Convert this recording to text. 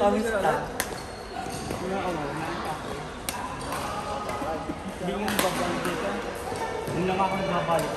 Kamusta? Wala mo. Hindi nga babalik dito. Hindi lang ako nagbabalik